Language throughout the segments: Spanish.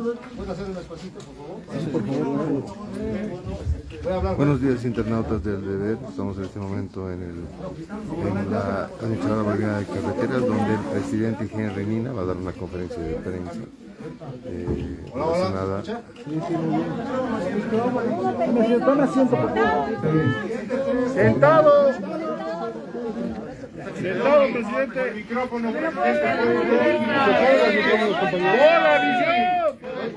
¿Puedo hacer un espacito, por favor? Voy a hablar. Buenos días internautas del deber, estamos en este momento en, el, en la administradora boliviana de carreteras donde el presidente Henry Nina va a dar una conferencia de prensa eh, relacionada Sentado. Sentado, presidente. Micrófono. Hola, visión.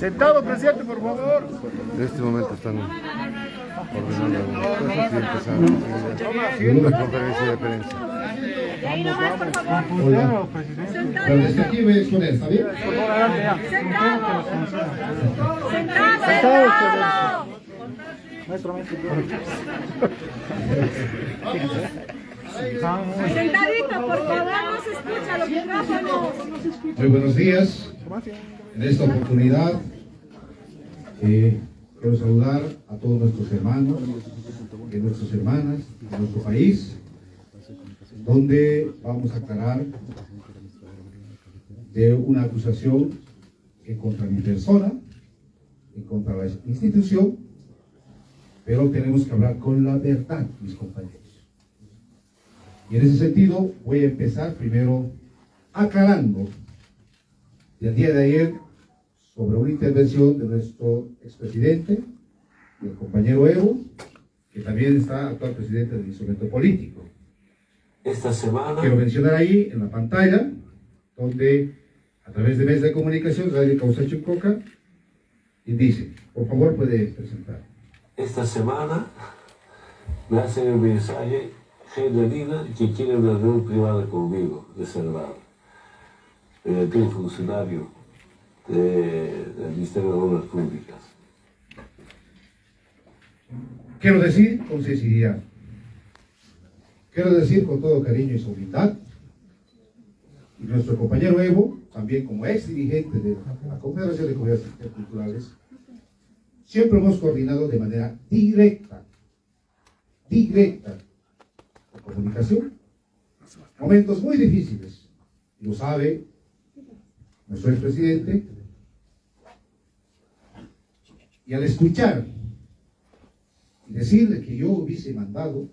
Sentado, presidente, por favor. En este momento están ordenando algunas cosas y empezando una conferencia de prensa. Pero desde aquí voy a exponer, ¿está bien? Sentadito, por favor, no se escucha los micrófonos. Muy buenos días. En esta oportunidad eh, quiero saludar a todos nuestros hermanos y nuestras hermanas de nuestro país, donde vamos a aclarar de una acusación en contra mi persona, en contra la institución, pero tenemos que hablar con la verdad, mis compañeros. Y en ese sentido voy a empezar primero aclarando del día de ayer sobre una intervención de nuestro expresidente, el compañero Evo, que también está actual presidente del instrumento político. Esta semana Quiero mencionar ahí en la pantalla, donde a través de medios de comunicación, Radio Causa Chucoca, y dice, por favor puede presentar. Esta semana me hacen el mensaje Generalina que quiere una reunión privada conmigo, reservada. El aquel funcionario de- del Ministerio de Obras Públicas. Quiero decir con sinceridad, quiero decir con todo cariño y su humildad, y nuestro compañero Evo, también como ex dirigente de la Confederación de Comunidades Culturales, siempre hemos coordinado de manera directa, directa, la comunicación, momentos muy difíciles, lo sabe nuestro expresidente, y al escuchar y decirle que yo hubiese mandado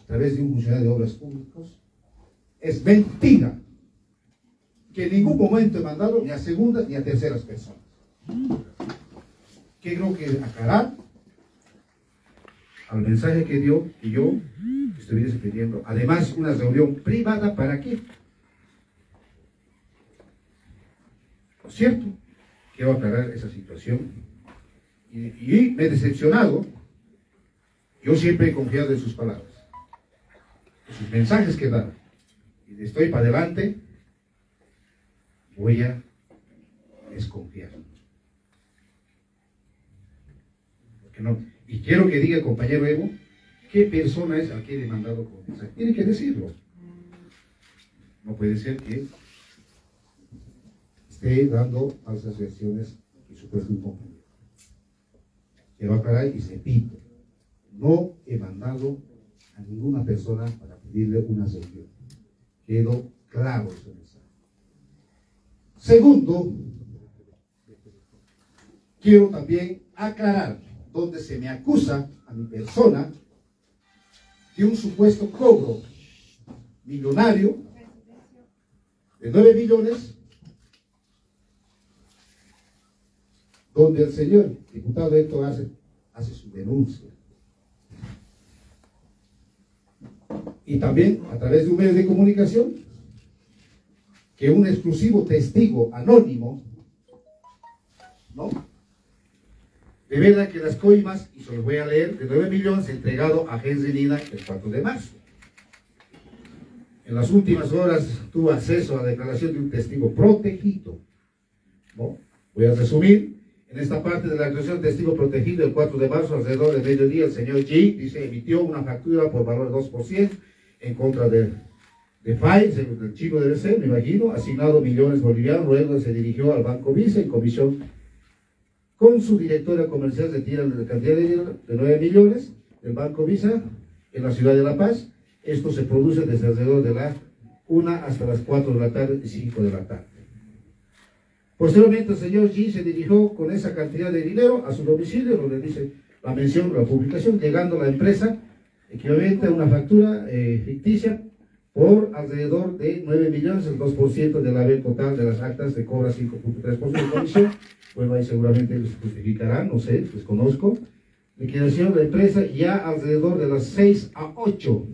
a través de un funcionario de obras públicas es mentira. Que en ningún momento he mandado ni a segundas ni a terceras personas. Que creo que aclarar al mensaje que dio que yo estuviese pidiendo, además una reunión privada, ¿para qué? ¿No es cierto? Quiero aclarar esa situación y, me he decepcionado. Yo siempre he confiado en sus palabras, en sus mensajes que dan. Y de estoy para adelante, voy a desconfiar. Porque no- y quiero que diga compañero Evo qué persona es al que he mandado con mensaje. Tiene que decirlo. No puede ser que esté dando versiones y supuesto un compañero. Quiero aclarar y repito, no he mandado a ninguna persona para pedirle una reunión. Quedó claro ese mensaje. Segundo, quiero también aclarar donde se me acusa a mi persona de un supuesto cobro millonario de 9 millones donde el señor diputado Héctor hace, hace su denuncia. Y también a través de un medio de comunicación, que un exclusivo testigo anónimo, ¿no? De verdad que las coimas, y se los voy a leer, de 9 millones entregado a Henry Nina el 4 de marzo. en las últimas horas tuvo acceso a la declaración de un testigo protegido. ¿no? Voy a resumir. En esta parte de la de testigo protegido, el 4 de marzo, alrededor del mediodía, el señor G dice, emitió una factura por valor de 2% en contra de, de FAI, del chico debe ser, me imagino, asignado millones bolivianos, luego se dirigió al Banco Vice en comisión con su directora comercial, retira la cantidad de dinero de 9 millones del Banco Visa en la ciudad de La Paz. Esto se produce desde alrededor de la 1 hasta las 4 de la tarde y 5 de la tarde. Posteriormente el señor G se dirigió con esa cantidad de dinero a su domicilio, donde dice la mención, la publicación, llegando a la empresa equivalente a una factura eh, ficticia por alrededor de 9 millones, el 2% del haber total de las actas de cobra 5.3% de comisión. Bueno, ahí seguramente les justificarán, no sé, desconozco. Liquidación de la empresa ya alrededor de las 6 a 8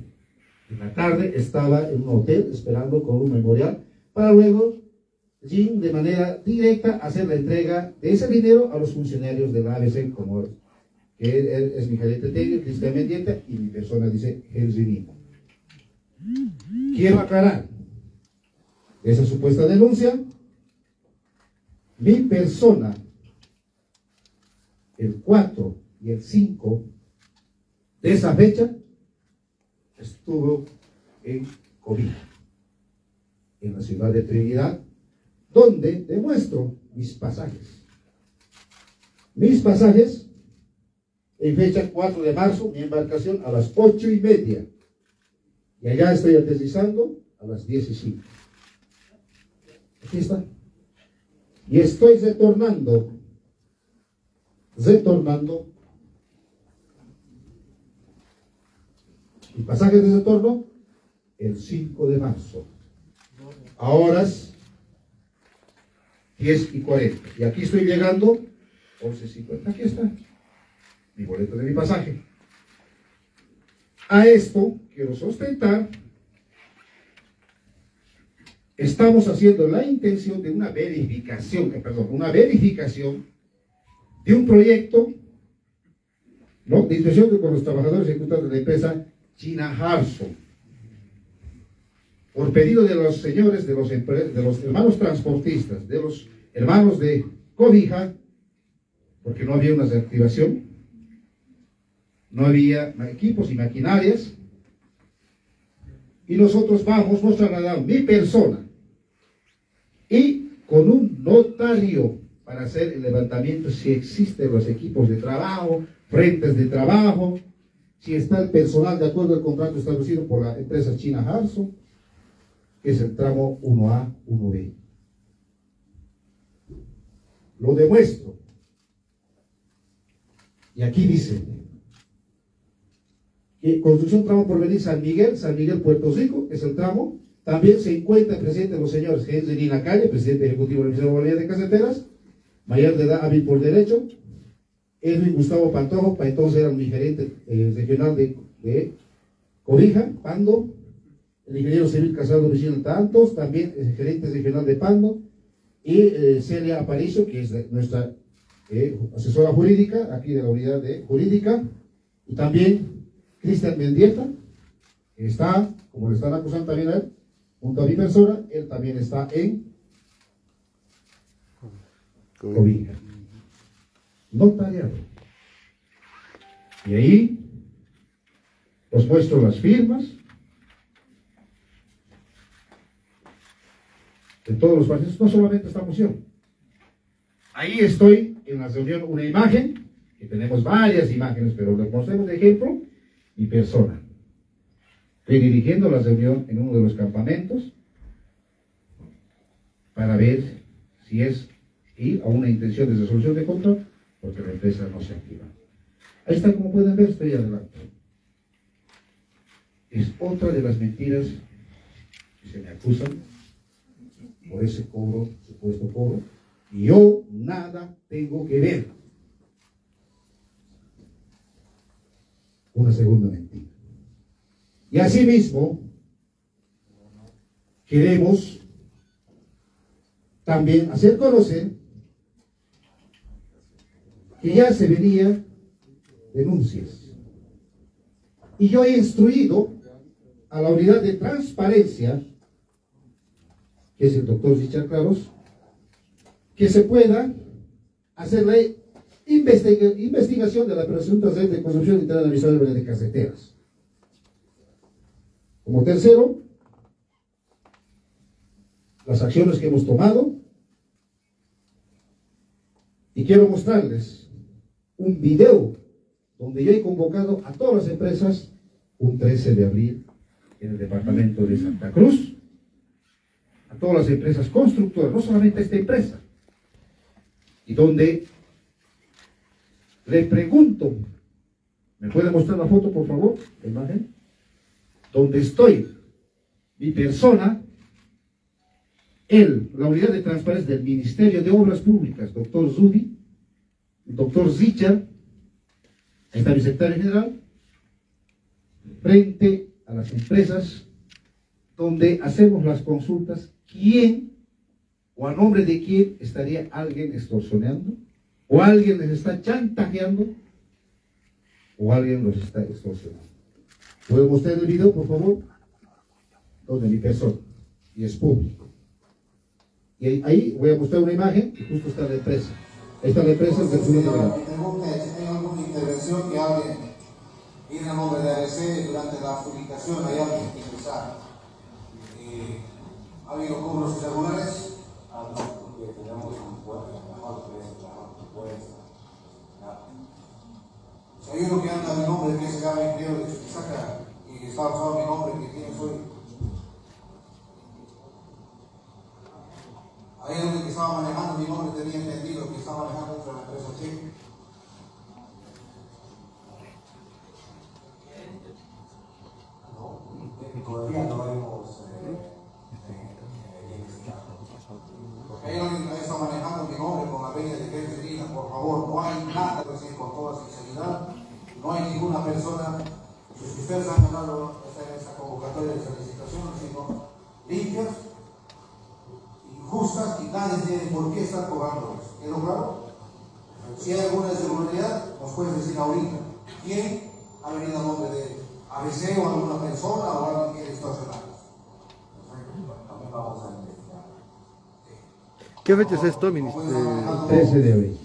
de la tarde estaba en un hotel esperando con un memorial para luego De manera directa hacer la entrega de ese dinero a los funcionarios de la ABC, como que es mi gerente técnico, Cristian Mendieta, y mi persona dice Henry Quiero aclarar esa supuesta denuncia. Mi persona, el 4 y el 5 de esa fecha, estuvo en COVID, en la ciudad de Trinidad, donde demuestro mis pasajes. Mis pasajes, en fecha 4 de marzo, mi embarcación a las 8 y media. Y allá estoy aterrizando a las 10 y 5. Aquí está. Y estoy retornando, retornando. Mi pasaje de retorno, el 5 de marzo. A horas 10 y 40. Y aquí estoy llegando, 11.50. Aquí está mi boleto de mi pasaje. A esto quiero sustentar, estamos haciendo la intención de una verificación, eh, perdón, una verificación de un proyecto ¿no? de inspección con los trabajadores ejecutores de la empresa China Harson por pedido de los señores, de los, de los hermanos transportistas, de los hermanos de Cobija, porque no había una reactivación, no había equipos y maquinarias, y nosotros vamos, nos trasladamos, mi persona, y con un notario para hacer el levantamiento si existen los equipos de trabajo, frentes de trabajo, si está el personal de acuerdo al contrato establecido por la empresa China Harso, que es el tramo 1A, 1B. Lo demuestro. Y aquí dice que construcción tramo por venir San Miguel, San Miguel, Puerto Rico, es el tramo. También se encuentra el presidente de los señores Henry Calle, presidente ejecutivo de la Universidad de Caseteras, mayor de edad hábil por derecho. Edwin Gustavo Pantojo, para entonces era mi gerente eh, regional de, de Pando, el ingeniero civil Casado Vicino Tantos, también el gerente regional de Pando, y eh, Celia Aparicio, que es nuestra eh, asesora jurídica, aquí de la unidad de jurídica, y también Cristian Mendieta, que está, como le están acusando también a él, junto a mi persona, él también está en Cobija. Notariado. Y ahí os muestro las firmas de todos los partidos, no solamente esta moción. Ahí estoy en la reunión, una imagen, que tenemos varias imágenes, pero le mostremos de ejemplo, mi persona. Estoy dirigiendo la reunión en uno de los campamentos para ver si es ir a una intención de resolución de control, porque la empresa no se activa. Ahí está, como pueden ver, estoy adelante. Es otra de las mentiras que se me acusan por ese cobro, supuesto cobro, y yo nada tengo que ver. Una segunda mentira. Y asimismo, queremos también hacer conocer que ya se venía denuncias. Y yo he instruido a la unidad de transparencia, que es el doctor Richard Claros, que se pueda hacer la investiga- investigación de la presunta red de construcción interna de de carreteras. Como tercero, las acciones que hemos tomado y quiero mostrarles un video donde yo he convocado a todas las empresas un 13 de abril en el departamento de Santa Cruz, todas las empresas constructoras, no solamente esta empresa, y donde le pregunto, ¿me puede mostrar la foto por favor? Imagen, donde estoy, mi persona, él, la unidad de transparencia del Ministerio de Obras Públicas, doctor Zudi, doctor Zicha, ahí está mi secretario general, frente a las empresas donde hacemos las consultas, ¿quién o a nombre de quién estaría alguien extorsionando? ¿O alguien les está chantajeando? ¿O alguien los está extorsionando? ¿Puedo mostrar el video, por favor? Donde mi persona, y es público. Y ahí, voy a mostrar una imagen, y justo está la empresa. Ahí está la empresa del segundo es, ¿hay alguna intervención que a nombre de ABC durante la adjudicación? ¿Hay alguien que ingresar? Eh, ¿Ha habido cobros irregulares? Ah, no, porque tenemos un puesto, trabajo, que es trabajo, puesto. O sea, hay uno que anda mi nombre, que se llama Ingeniero de Chuquisaca, y está usando mi nombre, que tiene soy. Hay alguien que estaba manejando ¿Qué fecha es esto, ministro? Eh, 13 de abril.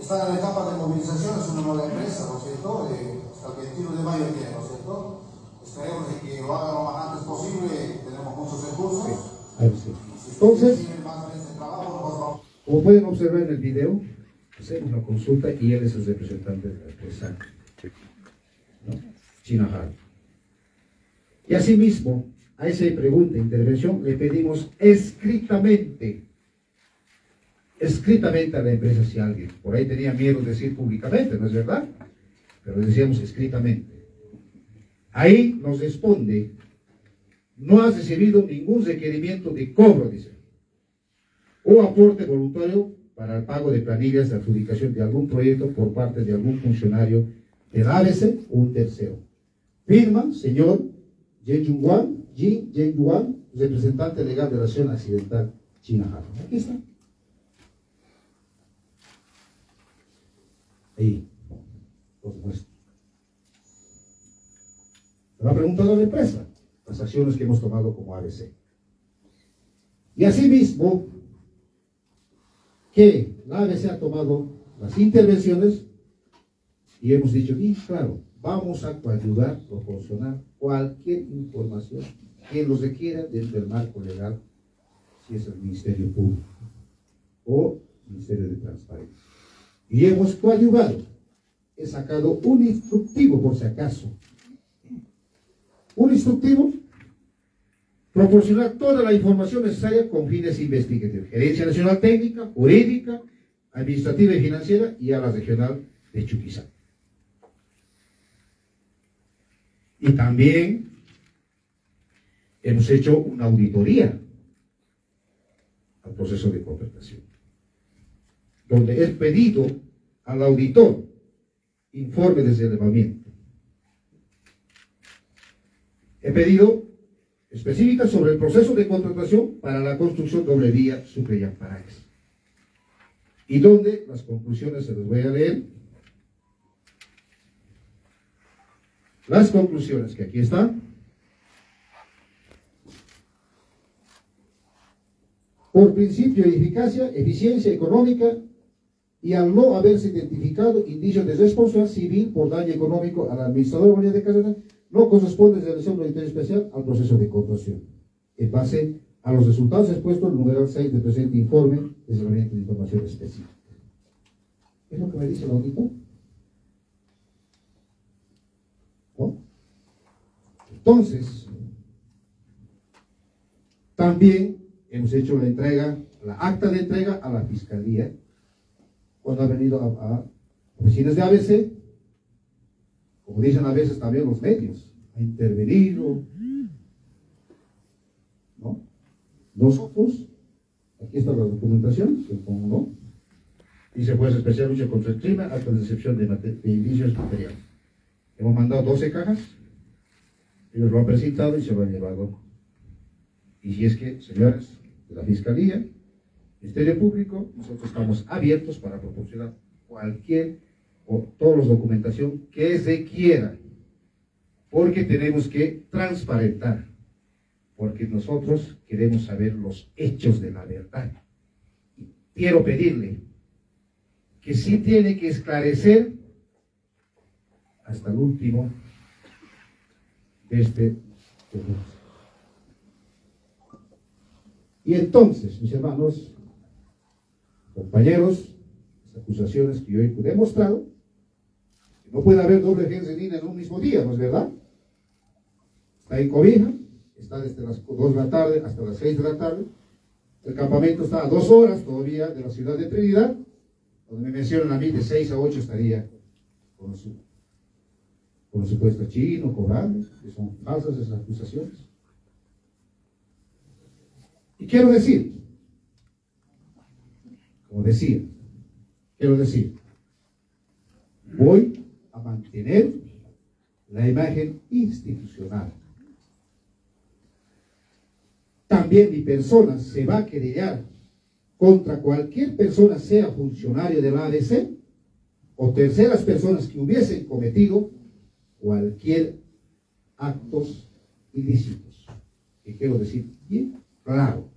Está en la etapa de movilización, es una nueva empresa, ¿no es cierto? Eh, hasta el 21 de mayo tiene, ¿no es cierto? Esperemos de que lo hagan lo más antes posible, tenemos muchos recursos. Sí. Entonces, como pueden observar en el video, hacemos la consulta y él es el representante de la empresa ¿no? China Hard. Y asimismo, a esa pregunta, intervención, le pedimos escritamente, escritamente a la empresa si alguien, por ahí tenía miedo de decir públicamente, ¿no es verdad? Pero decíamos escritamente. Ahí nos responde, no has recibido ningún requerimiento de cobro, dice o aporte voluntario para el pago de planillas de adjudicación de algún proyecto por parte de algún funcionario del ABC un tercero. Firma, señor Yen Yunguan, Jin Yen Yuan, representante legal de la Nación Accidental China Java. Aquí está. Ahí, por supuesto. Me ha preguntado la empresa las acciones que hemos tomado como ABC. Y asimismo, que la ABC ha tomado las intervenciones y hemos dicho, bien claro, vamos a ayudar, proporcionar cualquier información que nos requiera dentro del marco legal, si es el Ministerio Público o Ministerio de Transparencia. Y hemos coadyuvado. He sacado un instructivo, por si acaso. Un instructivo proporcionar toda la información necesaria con fines investigativos. Gerencia Nacional Técnica, Jurídica, Administrativa y Financiera y a la regional de Chuquisaca. Y también hemos hecho una auditoría al proceso de contratación, donde he pedido al auditor informe de relevamiento. He pedido específicas sobre el proceso de contratación para la construcción doble vía Sucre y. Y donde las conclusiones se las voy a leer. Las conclusiones que aquí están. Por principio de eficacia, eficiencia económica y al no haberse identificado indicios de responsabilidad civil por daño económico al administrador de carrera, no corresponde realizar un interés especial al proceso de contratación. En base a los resultados expuestos el numeral 6 del presente informe de reglamento de información específica. ¿Es lo que me dice el auditor? ¿No? Entonces, también hemos hecho la entrega, la acta de entrega a la Fiscalía, cuando ha venido a, a oficinas de ABC, como dicen a veces también los medios, ha intervenido, ¿no? Nosotros, aquí está la documentación, que pongo, ¿no? Dice juez especial lucha contra el crimen, acta de recepción de, de indicios materiales. Hemos mandado 12 cajas, ellos lo han presentado y se lo han llevado. Y si es que, señores de la Fiscalía, Ministerio Público, nosotros estamos abiertos para proporcionar cualquier o toda la documentación que se quiera, porque tenemos que transparentar, porque nosotros queremos saber los hechos de la verdad. Y quiero pedirle que sí tiene que esclarecer hasta el último este denuncio. Y entonces, mis hermanos, compañeros, las acusaciones que yo he demostrado, que no puede haber doble genselina en un mismo día, ¿no es verdad? Está en Cobija, está desde las 2 de la tarde hasta las 6 de la tarde. El campamento está a dos horas todavía de la ciudad de Trinidad, donde me mencionan a mí de 6 a 8 estaría con con su puesto chino, cobrando, que son falsas esas acusaciones. Y quiero decir, como decía, quiero decir, voy a mantener la imagen institucional. También mi persona se va a querellar contra cualquier persona, sea funcionario de la ADC o terceras personas que hubiesen cometido cualquier actos ilícitos. Y quiero decir bien claro.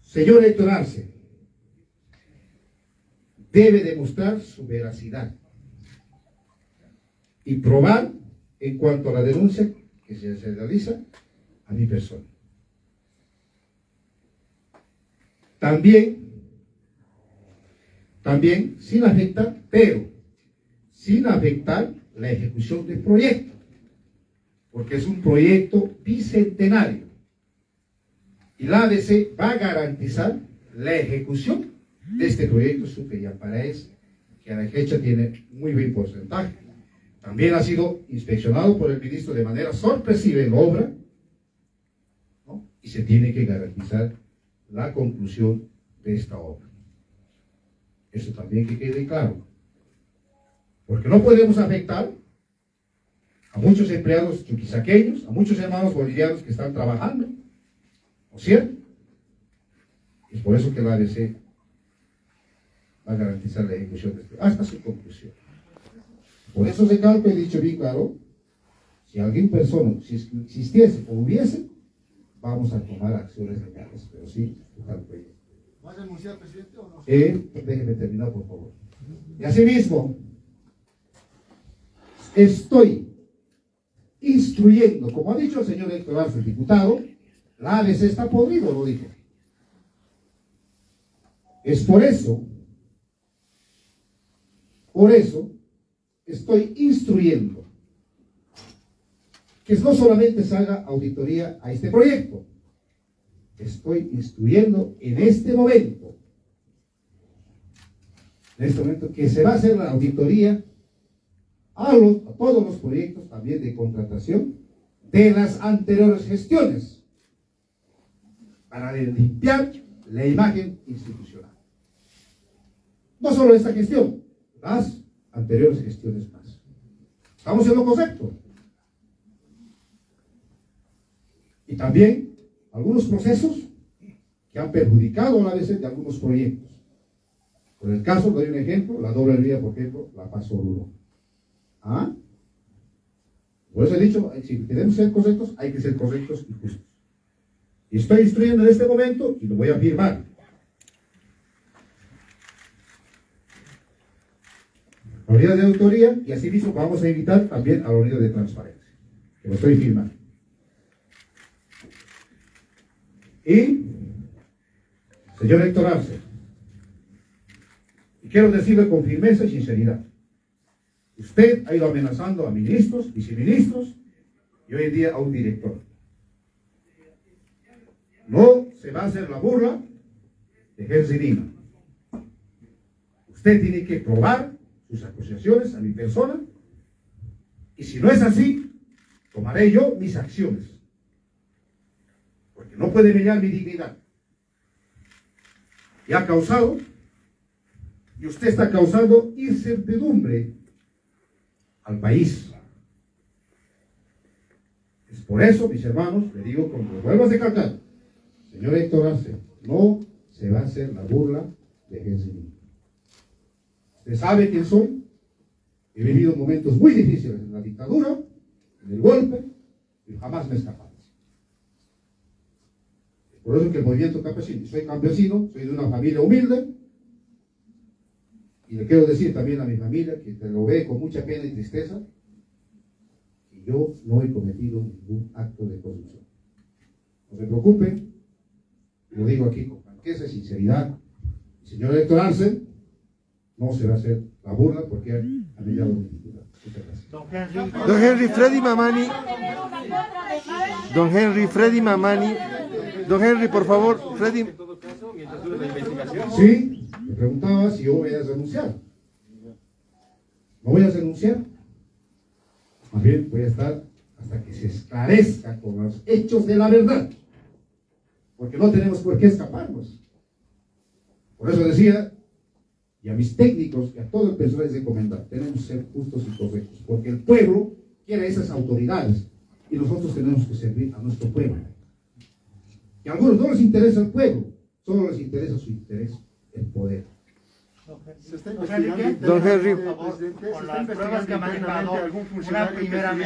Señor Arce, debe demostrar su veracidad y probar en cuanto a la denuncia que se se realiza a mi persona. También, también sin afectar, pero sin afectar la ejecución del proyecto, porque es un proyecto bicentenario. Y la ADC va a garantizar la ejecución de este proyecto para eso, que a la fecha tiene muy buen porcentaje. También ha sido inspeccionado por el ministro de manera sorpresiva en la obra, y se tiene que garantizar la conclusión de esta obra. Eso también que quede claro. Porque no podemos afectar a muchos empleados chuquisaqueños, a muchos hermanos bolivianos que están trabajando, ¿no es cierto? Es por eso que la ADC va a garantizar la ejecución de esto, hasta su conclusión. Por eso se calcula, he dicho bien claro, si alguien persona, si existiese o hubiese, vamos a tomar acciones legales, pero sí, tal. ¿Va a denunciar, presidente, o no? Eh, déjeme terminar, por favor. Y asimismo, estoy instruyendo, como ha dicho el señor Héctor Arce, el diputado, la ABC está podrido, lo dijo. Es por eso, por eso, estoy instruyendo que no solamente se haga auditoría a este proyecto, estoy instruyendo en este momento, en este momento, que se va a hacer la auditoría a, a todos los proyectos también de contratación de las anteriores gestiones para limpiar la imagen institucional. No solo esta gestión, las anteriores gestiones más. ¿Estamos en lo correcto? Y también algunos procesos que han perjudicado a la vez de algunos proyectos. Por el caso, doy un ejemplo, la doble vía, por ejemplo, La Paz Oruro. ¿Ah? Por eso he dicho, si queremos ser correctos, hay que ser correctos y justos. Y estoy instruyendo en este momento, y lo voy a afirmar, la unidad de autoría y asimismo vamos a invitar también a la unidad de transparencia, que lo estoy firmando. Y, señor Héctor Arce, quiero decirle con firmeza y sinceridad, usted ha ido amenazando a ministros, viceministros y hoy en día a un director. No se va a hacer la burla de Gersidina. Usted tiene que probar sus acusaciones a mi persona y si no es así, tomaré yo mis acciones. Porque no puede meñar mi dignidad. Y ha causado, y usted está causando incertidumbre al país. Es por eso, mis hermanos, le digo como lo vuelvo a recalcar, señor Héctor Arce, no se va a hacer la burla de Gensilín. Usted sabe quién soy. He vivido momentos muy difíciles en la dictadura, en el golpe, y jamás me escapado. Por eso que el movimiento campesino, soy campesino, soy de una familia humilde, y le quiero decir también a mi familia que te lo ve con mucha pena y tristeza, que yo no he cometido ningún acto de corrupción. No se preocupen, lo digo aquí con franqueza y sinceridad. señor Héctor Arce no se va a hacer la burla porque ha mediado mi titular. Muchas gracias. Don Henry, Freddy Mamani. Don Henry, Freddy Mamani. Don Henry, por favor, Freddy. Sí, me preguntaba si yo voy a renunciar. No voy a renunciar. Más bien voy a estar hasta que se esclarezca con los hechos de la verdad. Porque no tenemos por qué escaparnos. Por eso decía, y a mis técnicos y a todo el personal les recomendar, tenemos que ser justos y correctos. Porque el pueblo quiere esas autoridades y nosotros tenemos que servir a nuestro pueblo. Y a algunos no les interesa el pueblo, solo les interesa su interés, el poder. Se está investigando Don Henry. con las pruebas que ha manejado una primera.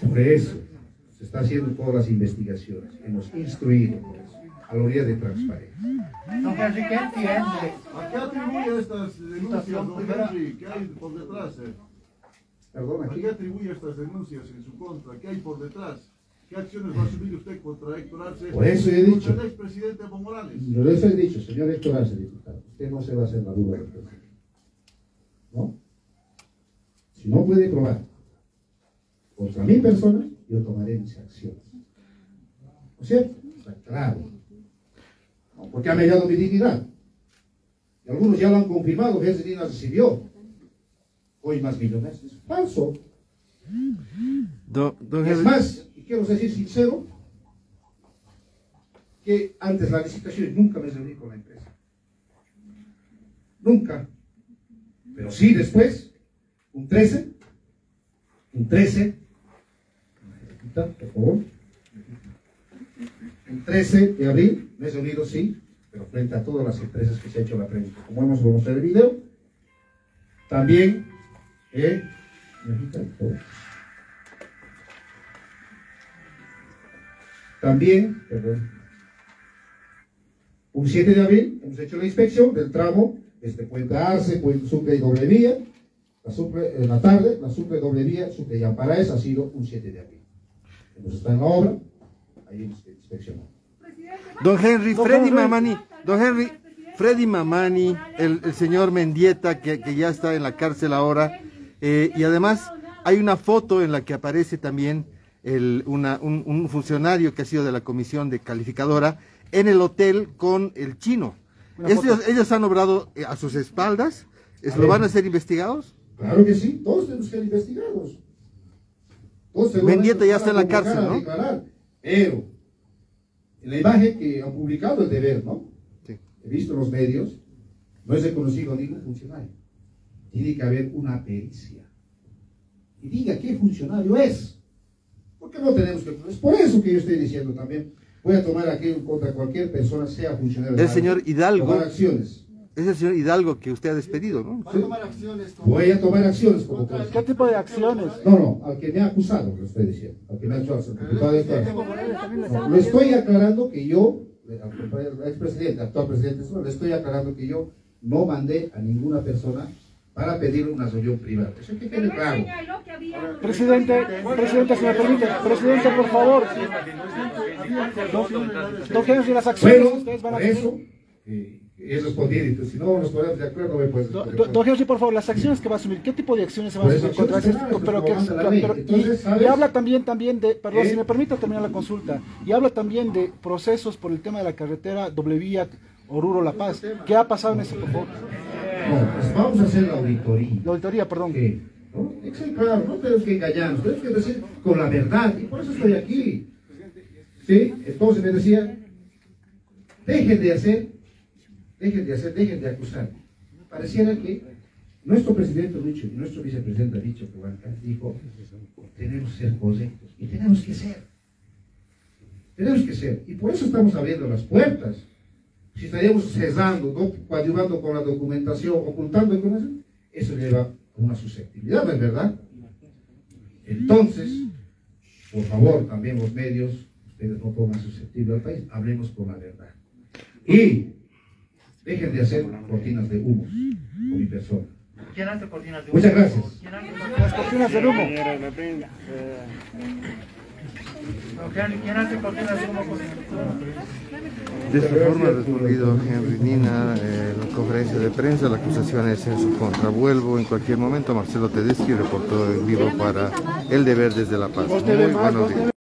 Sobre eso se está haciendo todas las investigaciones. Hemos instruido por eso, a la unidad de transparencia. Don Henry, ¿qué entiende? ¿A qué atribuye estas denuncias, don Henry? ¿Qué hay por detrás? eh? ¿A qué atribuye estas denuncias en su contra? ¿Qué hay por detrás? ¿Qué acciones va a asumir usted contra Héctor Arce? Por eso he dicho. El expresidente Evo Morales. Yo les he dicho, señor Héctor Arce, diputado, usted no se va a hacer la duda. ¿No? Si no puede probar contra mi persona, yo tomaré mis acciones. ¿No es cierto? Está claro. ¿No? Porque ha mediado mi dignidad. Y algunos ya lo han confirmado, que ese dinero recibió. Hoy más millones. Es falso. Es más, quiero ser sincero, que antes la licitación nunca me reuní con la empresa. Nunca. Pero sí después, un 13, un 13, por. Un 13 de abril, me he reunido, sí, pero frente a todas las empresas que se ha hecho la prensa. Como hemos mostrado en el video, también, eh, También, un 7 de abril hemos hecho la inspección del tramo este Puente Arce, Puente Sucre y Doble Vía. La Sucre, en la tarde, la Sucre Doble Vía, Sucre y Amparaes ha sido un 7 de abril. Hemos estado en la obra, ahí hemos inspeccionado. Don Henry, Freddy Mamani. Don Henry, Freddy Mamani, el, el señor Mendieta, que, que ya está en la cárcel ahora. eh, y además hay una foto en la que aparece también el- una- un, un funcionario que ha sido de la comisión de calificadora en el hotel con el chino. Ellos, ellos han obrado eh, a sus espaldas. ¿Es- ¿Lo van a ser investigados? Claro que sí, todos tenemos que ser investigados. Mendieta ya está en la cárcel, ¿no? declarar. Pero, en la imagen que han publicado el deber, ¿no? Sí. He visto en los medios, no es reconocido ningún funcionario. Tiene que haber una pericia. Y diga qué funcionario es. Porque no tenemos que... Es por eso que yo estoy diciendo también, voy a tomar aquí contra cualquier persona, sea funcionario. El de señor algo, Hidalgo. Tomar acciones. Es el señor Hidalgo que usted ha despedido, ¿no? ¿Va a tomar acciones como- Voy a tomar acciones como. ¿Qué tipo de acciones? No, no, al que me ha acusado, lo estoy diciendo. Al que me ha acusado, de Estado. Lo estoy aclarando que yo, al expresidente, actual presidente, le estoy aclarando que yo no mandé a ninguna persona para pedir una reunión privada. Eso que quede claro. Presidente, presidente, si me permite, presidente, por favor. Don Henry, las acciones Bueno, ustedes van a eso eh, y Si no nos ponemos de acuerdo, me puedes Do- do- Don Henry, por favor, las acciones que va a asumir, ¿qué tipo de acciones se van a Pues asumir contra penales, pero que, y, habla también también de, perdón, ¿Eh? si me permite terminar la consulta, y habla también de procesos por el tema de la carretera doble vía Oruro La Paz. ¿Qué ha pasado en ese por favor? No, pues vamos a hacer la auditoría. La auditoría, perdón. que, ¿no? Claro, no tenemos que engañarnos, tenemos que decir con la verdad, y por eso estoy aquí. ¿Sí? Entonces me decía, dejen de hacer, dejen de hacer, dejen de acusar. Pareciera que nuestro presidente dicho, y nuestro vicepresidente que Huanca, dijo, tenemos que ser correctos, y tenemos que ser. Tenemos que ser, y por eso estamos abriendo las puertas. Si estaríamos cerrando, no coadyuvando con la documentación, ocultando información, eso lleva a una susceptibilidad, ¿no es verdad? Entonces, por favor, también los medios, ustedes no pongan susceptible al país, hablemos con la verdad. Y dejen de hacer cortinas de humo con mi persona. ¿Quién hace cortinas de humo? Muchas gracias. ¿Quién hace Las cortinas del humo. No, ¿quién- ¿Quién hace cortinas de humo De esta forma ha respondido Henry Nina eh, en la conferencia de prensa. La acusación es en su contra. Vuelvo en cualquier momento. Marcelo Tedeschi reportó en vivo para El Deber desde La Paz. Muy buenos días.